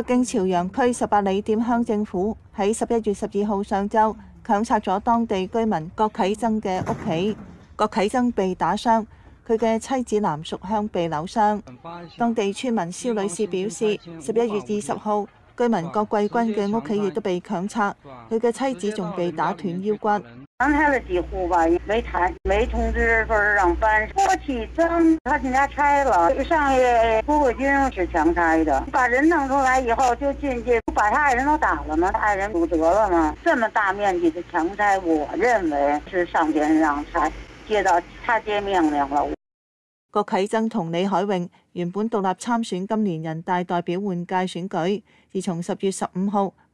北京朝阳区十八里店乡政府喺十一月十二号上昼强拆咗当地居民郭启增嘅屋企，郭启增被打伤，佢嘅妻子南淑香被扭伤。当地村民肖女士表示，十一月二十号，居民郭桂军嘅屋企亦都被强拆，佢嘅妻子仲被打断腰骨。強拆了几户吧，没谈，没通知说是让搬。郭启增他們家拆了，上月郭貴軍是强拆的，把人弄出来以后就进去，不把他爱人都打了吗？他爱人骨折了吗？这么大面积的强拆，我认为是上邊讓拆，接到他接命令了。郭启增同李海榮原本独立参选今年人大代表换届选举，自从十月十五号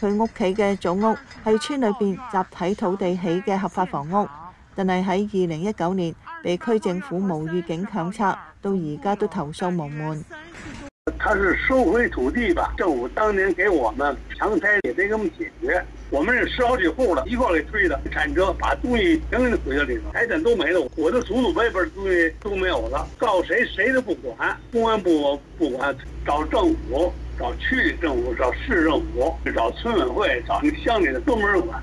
佢屋企嘅祖屋係村裏邊集體土地起嘅合法房屋，但係喺二零一九年被區政府無預警強拆，到而家都投訴無門。他是收回土地吧？政府當年給我們強拆也得給我們解決。我們是十好幾戶了，一塊給推的，鏟車把東西全給毀在裏頭，財產都沒了。我的祖祖輩輩東西都沒有了，告誰誰都不管，公安部不管，找政府，找區政府，找市政府，找村委会，找那个乡里的都沒人管。